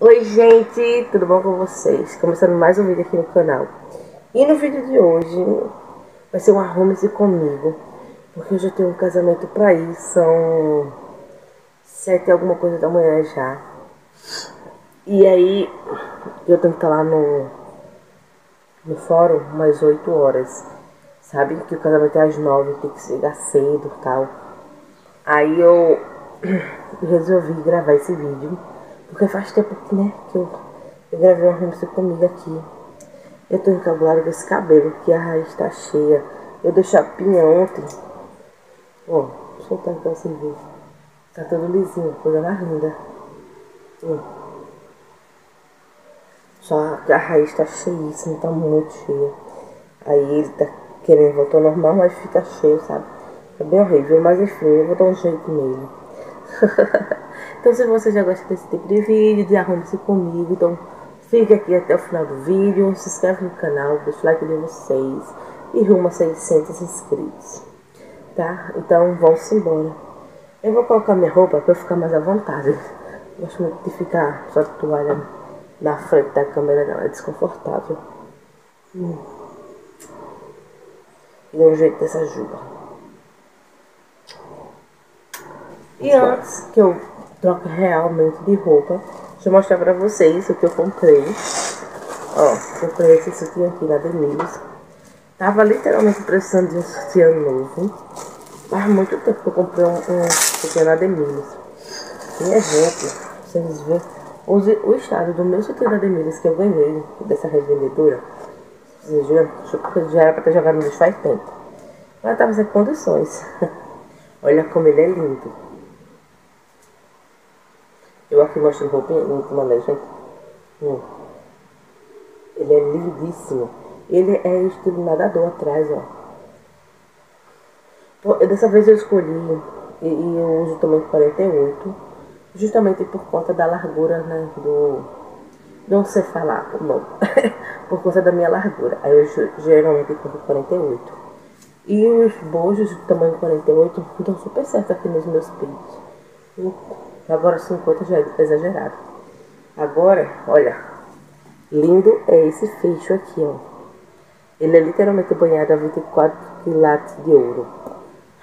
Oi gente, tudo bom com vocês? Começando mais um vídeo aqui no canal. E no vídeo de hoje vai ser um arrume-se comigo Porque eu já tenho um casamento pra ir, são sete alguma coisa da manhã já. E aí eu tenho que estar lá no, no fórum mais oito horas Sabe? Que o casamento é às nove, tem que chegar cedo e tal. Aí eu resolvi gravar esse vídeo porque faz tempo né, que eu, eu gravei uma música comigo aqui. Eu tô encabulada com esse cabelo, que a raiz tá cheia. Eu dei chapinha ontem. Ó, vou soltar aqui pra vocês verem. Tá todo lisinho, coisa mais linda. Ó. Só que a raiz tá cheíssima, tá muito cheia. Aí ele tá querendo voltar ao normal, mas fica cheio, sabe? É bem horrível, mas enfim, eu vou dar um jeito nele. então se você já gosta desse tipo de vídeo, de arrume-se comigo, então fique aqui até o final do vídeo, se inscreve no canal, deixa o like de vocês e rumo a 600 inscritos, tá? Então vamos embora. Eu vou colocar minha roupa para eu ficar mais à vontade. Gosto muito de ficar só de toalha na frente da câmera, não, é desconfortável. Hum. Dê um jeito dessa juba. E antes que eu troque realmente de roupa, deixa eu mostrar pra vocês o que eu comprei. Ó, comprei esse sutiã aqui na Demilos. Tava literalmente precisando de um sutiã novo. Faz muito tempo que eu comprei um, um sutiã na Demilos. Minha gente, vocês verem o, o estado do meu sutiã da Demilos que eu ganhei dessa revendedora. Vocês viram? Já era pra ter jogado no lixo faz tempo. Mas tava sem condições. Olha como ele é lindo. Eu aqui mostro roupinha, muito maneiro, gente. Hum. Ele é lindíssimo. Ele é estilo nadador atrás, ó. Dessa vez eu escolhi e, e eu uso também 48, justamente por conta da largura, né, do... Não sei falar o nome. por conta da minha largura. Aí eu geralmente compro 48. E os bojos de tamanho 48 dão super certo aqui nos meus peitos. Agora 50 já é exagerado. Agora, olha, lindo é esse fecho aqui, ó. Ele é literalmente banhado a 24 quilates de ouro.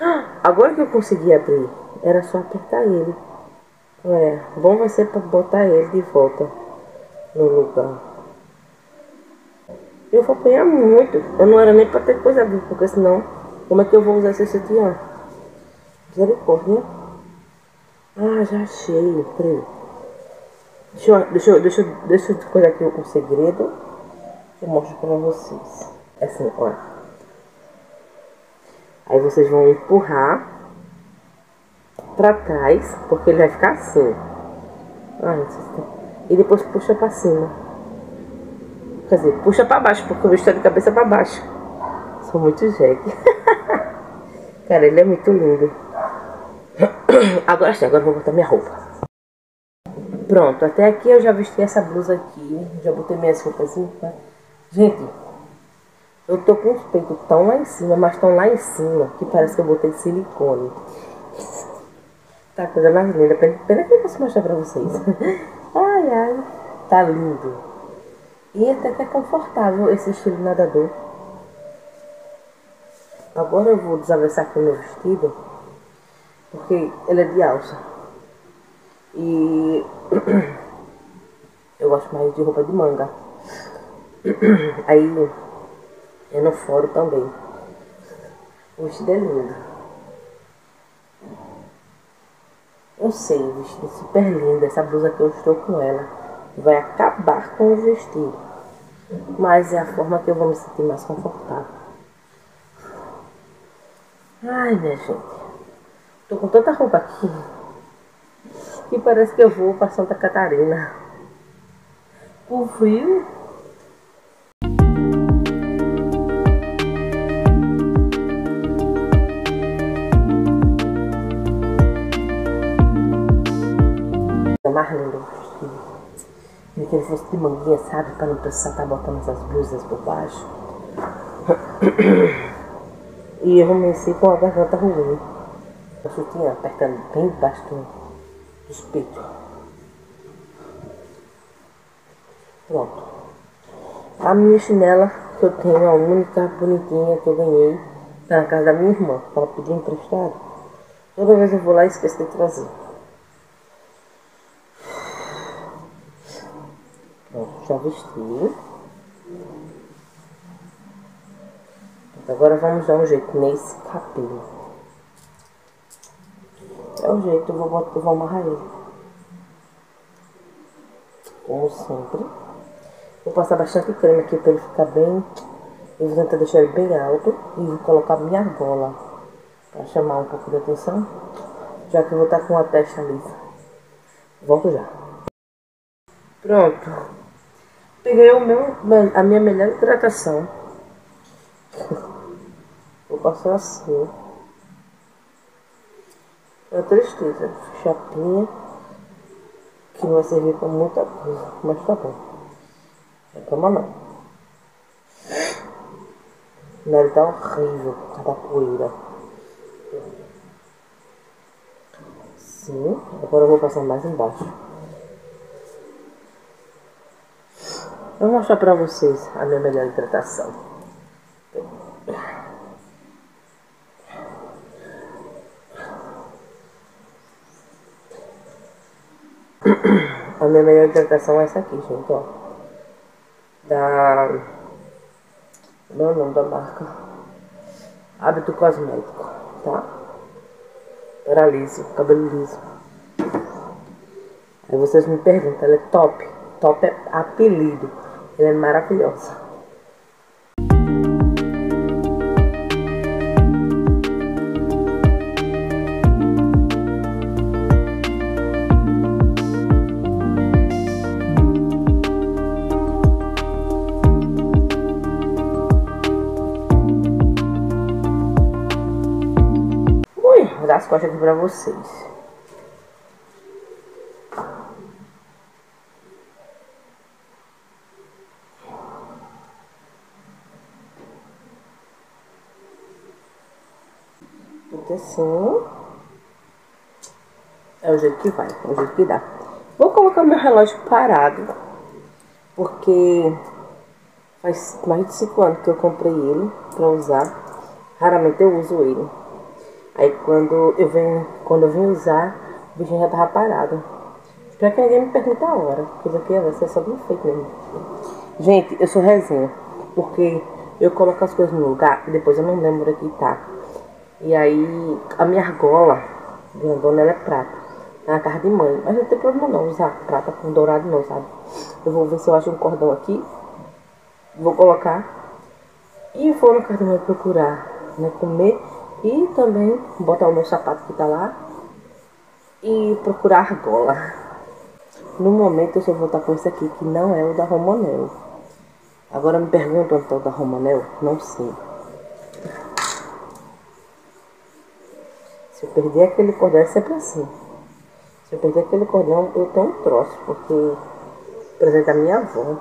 Agora que eu consegui abrir, era só apertar ele. É, bom vai ser para botar ele de volta no lugar. Eu vou apanhar muito. Eu não era nem para ter coisa abrir, porque senão, como é que eu vou usar esse sutiã? Misericórdia. Ah, já achei. Peraí. Deixa eu, deixa eu, deixa eu, deixa eu aqui um segredo. Eu mostro pra vocês. É assim, olha. Aí vocês vão empurrar pra trás, porque ele vai ficar assim. Ah, e depois puxa pra cima. Quer dizer, puxa pra baixo, porque eu estou de cabeça pra baixo. Sou muito jegue. Cara, ele é muito lindo. Agora sim, agora eu vou botar minha roupa. Pronto, até aqui eu já vesti essa blusa aqui. Já botei minhas roupas assim. Gente, eu tô com os peitos tão lá em cima, mas tão lá em cima, que parece que eu botei silicone. Tá coisa mais linda. Pena que eu posso mostrar pra vocês. Ai, ai. Tá lindo. E até que é confortável esse estilo nadador. Agora eu vou desavessar aqui o meu vestido porque ele é de alça. E eu gosto mais de roupa de manga. Aí é no foro também. O vestido é lindo. Eu sei, o vestido é super lindo. Essa blusa que eu estou com ela vai acabar com o vestido. Mas é a forma que eu vou me sentir mais confortável. Ai, minha gente. Tô com tanta roupa aqui que parece que eu vou para Santa Catarina. O frio. É mais lindo Queria que ele fosse de manguinha, sabe? Para não precisar estar tá botando essas blusas por baixo. E eu comecei com a garganta ruim. O sutiã apertando bem debaixo do, dos. Pronto. A minha chinela que eu tenho, a única bonitinha que eu ganhei, tá na casa da minha irmã. Ela pediu emprestado. Toda vez eu vou lá e esqueço de trazer. Pronto, já vesti. Agora vamos dar um jeito nesse cabelo. O jeito, eu vou, botar, eu vou amarrar ele. Como sempre. Vou passar bastante creme aqui para ele ficar bem. Eu vou tentar deixar ele bem alto. E vou colocar minha argola. Para chamar um pouco de atenção. Já que eu vou estar com a testa lisa. Volto já. Pronto. Peguei o meu, a minha melhor hidratação. Vou passar assim. É tristeza. Chapinha. Que não vai servir pra muita coisa. Mas tá bom. Reclama não. Ele tá horrível por causa da poeira. Sim. Agora eu vou passar mais embaixo. Eu vou mostrar pra vocês a minha melhor hidratação. A minha melhor hidratação é essa aqui, gente, ó. Da... Não é o nome da marca. Hábito cosmético, tá? Para liso, cabelo liso. Aí vocês me perguntam, ela é top. Top é apelido. Ela é maravilhosa. As costas aqui pra vocês. Porque assim. É o jeito que vai, é o jeito que dá. Vou colocar meu relógio parado. Porque faz mais de 5 anos que eu comprei ele pra usar. Raramente eu uso ele. Aí quando eu venho, quando eu vim usar, o bichinho já tava parado. Espero que ninguém me pergunte a hora, porque isso aqui vai ser só bem feito mesmo. Gente, eu sou resenha, porque eu coloco as coisas no lugar e depois eu não lembro onde tá. E aí a minha argola, grandona, ela é prata. É na casa de mãe. Mas não tem problema não usar prata com dourado não, sabe? Eu vou ver se eu acho um cordão aqui. Vou colocar. E vou na casa de mãe procurar, né? Comer. E também botar o meu sapato que tá lá. E procurar argola. No momento eu só vou estar com esse aqui, que não é o da Romanel. Agora me perguntam onde tá o da Romanel? Não sei. Se eu perder aquele cordão, é sempre assim. Se eu perder aquele cordão, eu tenho um troço, porque presente da minha avó.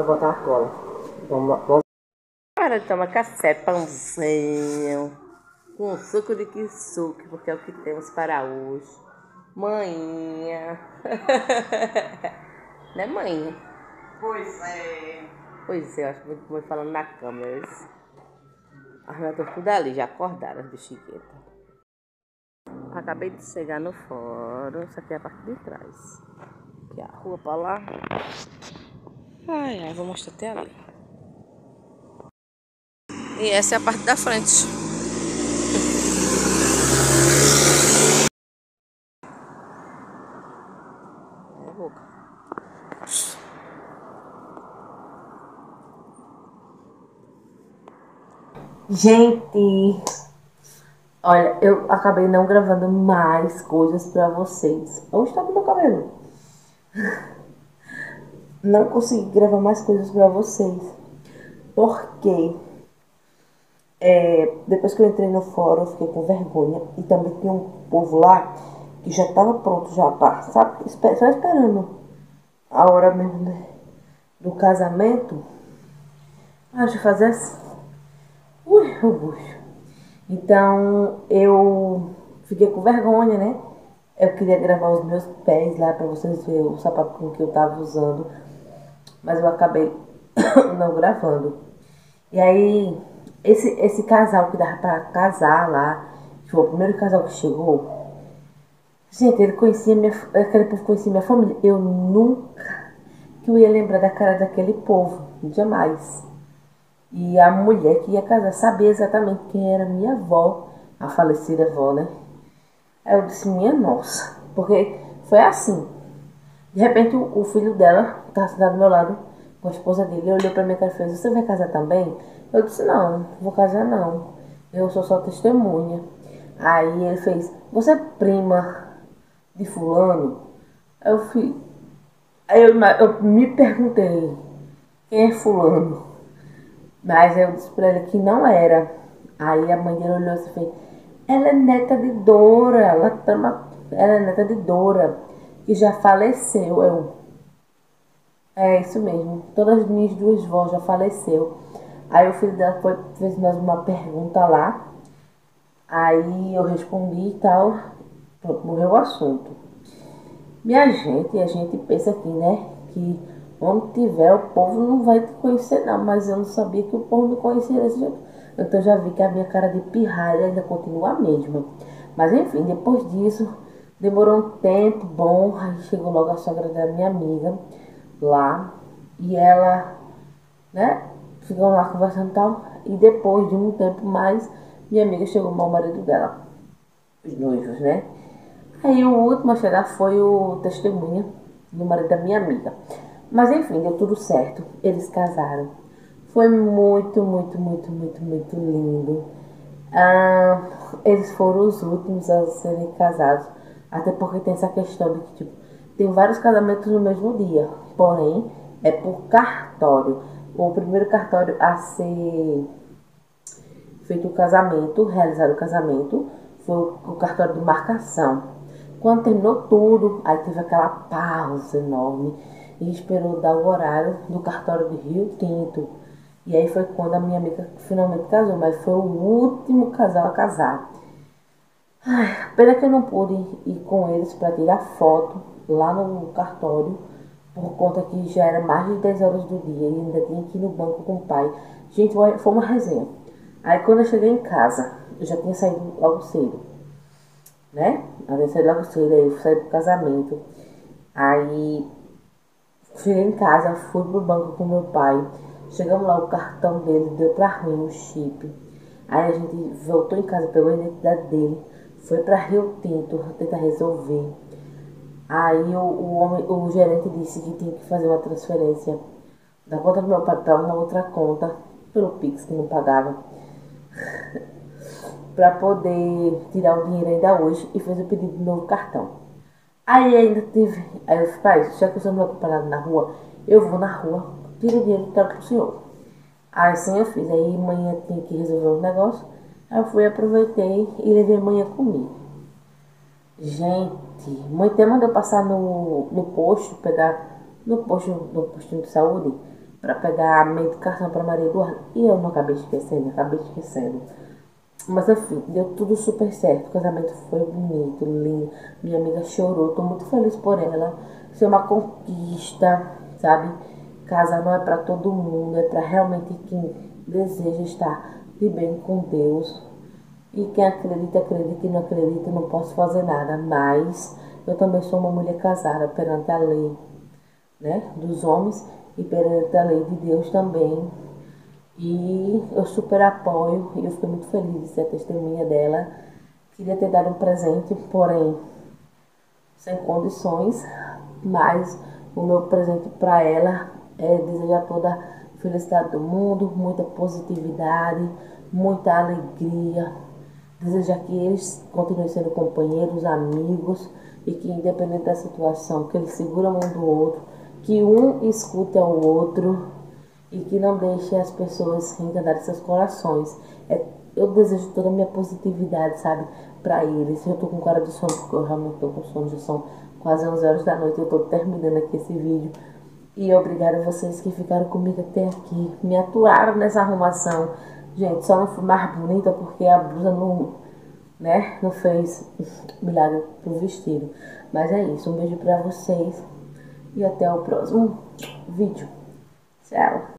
Agora botar a cola. Vamos, vamos. Para de tomar café, pãozinho. Com suco de kisuke, porque é o que temos para hoje. Manhinha. né, mãe? Pois é. Pois é, eu acho muito bom falando na câmera. isso. As minhas estão tudo ali, já acordaram as bexiguetas. Acabei de chegar no fórum, isso aqui é a parte de trás. Aqui é a rua pra lá. Ai, ai, vou mostrar até ali. E essa é a parte da frente. É a boca. Gente, olha, eu acabei não gravando mais coisas pra vocês. Onde tá o meu cabelo? Não consegui gravar mais coisas pra vocês. Porque é, depois que eu entrei no fórum, eu fiquei com vergonha. E também tinha um povo lá que já tava pronto já pra, sabe, só esperando a hora mesmo né, do casamento. Ah, deixa eu fazer assim. Ui, o bucho. Então eu fiquei com vergonha, né? Eu queria gravar os meus pés lá para vocês verem o sapato que eu tava usando, mas eu acabei não gravando. E aí, esse, esse casal que dava pra casar lá, que foi o primeiro casal que chegou, gente, ele conhecia minha, aquele povo conhecia minha família. Eu nunca que eu ia lembrar da cara daquele povo, jamais. E a mulher que ia casar sabia exatamente quem era minha avó, a falecida avó, né? Aí eu disse, minha nossa, porque foi assim. De repente o, filho dela estava sentado do meu lado com a esposa dele, ele olhou pra mim e fez, você vai casar também? Eu disse, não, vou casar não. Eu sou só testemunha. Aí ele fez, você é prima de fulano? Eu fui. Aí eu, eu me perguntei, quem é fulano? Mas eu disse pra ele que não era. Aí a mãe dele olhou e fez, ela é neta de Dora, ela, tama, ela é neta de Dora, que já faleceu. Eu, é isso mesmo, todas as minhas duas vós já faleceu. Aí o filho dela foi, fez mais uma pergunta lá. Aí eu respondi e tal. Pronto, morreu o assunto. Minha gente, a gente pensa aqui, né? Que onde tiver o povo não vai te conhecer não. Mas eu não sabia que o povo me conhecia desse jeito. Então já vi que a minha cara de pirralha ainda continua a mesma. Mas enfim, depois disso, demorou um tempo bom. Aí chegou logo a sogra da minha amiga lá. E ela, né? Ficam lá conversando e tal. E depois de um tempo mais, minha amiga chegou com o marido dela. Os noivos, né? Aí o último a chegar foi o testemunha do marido da minha amiga. Mas enfim, deu tudo certo. Eles casaram. Foi muito, muito, muito, muito, muito lindo. Ah, eles foram os últimos a serem casados. Até porque tem essa questão de que, tipo, tem vários casamentos no mesmo dia. Porém, é por cartório. O primeiro cartório a ser feito o casamento, realizado o casamento, foi o cartório de marcação. Quando terminou tudo, aí teve aquela pausa enorme e esperou dar o horário do cartório de Rio Tinto. E aí foi quando a minha amiga finalmente casou, mas foi o último casal a casar. Ai, pena que eu não pude ir com eles para tirar foto lá no cartório por conta que já era mais de 10 horas do dia e ainda tinha que ir no banco com o pai. Gente, foi uma resenha. Aí quando eu cheguei em casa, eu já tinha saído logo cedo, né? Eu tinha saído logo cedo, aí eu saí pro casamento. Aí cheguei em casa, fui pro banco com meu pai. Chegamos lá, o cartão dele deu pra mim o chip. Aí a gente voltou em casa, pegou a identidade dele, foi pra Rio Tinto tentar resolver. Aí o, o, homem, o gerente disse que tinha que fazer uma transferência da conta do meu para uma outra conta, pelo Pix que não pagava, para poder tirar o dinheiro ainda hoje e fez o pedido de novo cartão. Aí ainda teve. Aí eu falei, pai, já que você não vai parado na rua, eu vou na rua, tiro o dinheiro e trago pro senhor. Aí sim eu fiz. Aí manhã tinha que resolver um negócio. Aí eu fui, aproveitei e levei manhã comigo. Gente, mãe até mandou passar no, no posto, pegar no posto, no postinho de saúde, para pegar a medicação para Maria Eduarda. E eu não acabei esquecendo, acabei esquecendo. Mas enfim, deu tudo super certo. O casamento foi bonito, lindo. Minha amiga chorou, tô muito feliz por ela. Isso é uma conquista, sabe? Casar não é para todo mundo, é para realmente quem deseja estar de bem com Deus, e quem acredita, acredita, e não acredita, não posso fazer nada. Mas eu também sou uma mulher casada perante a lei né, dos homens e perante a lei de Deus também. E eu super apoio e eu fiquei muito feliz de ser testemunha dela. Queria ter dado um presente, porém sem condições, mas o meu presente para ela é desejar toda felicidade do mundo, muita positividade, muita alegria, desejar que eles continuem sendo companheiros, amigos e que independente da situação, que eles seguram um do outro, que um escute ao outro e que não deixe as pessoas enganarem seus corações. É, eu desejo toda a minha positividade, sabe, para eles. Eu tô com cara de sono, porque eu realmente tô com sono, já são quase 11 horas da noite, eu tô terminando aqui esse vídeo. E obrigada a vocês que ficaram comigo até aqui, me aturaram nessa arrumação Gente, só não fui mais bonita porque a blusa não, né, não fez milagre pro vestido. Mas é isso, um beijo pra vocês e até o próximo vídeo. Tchau.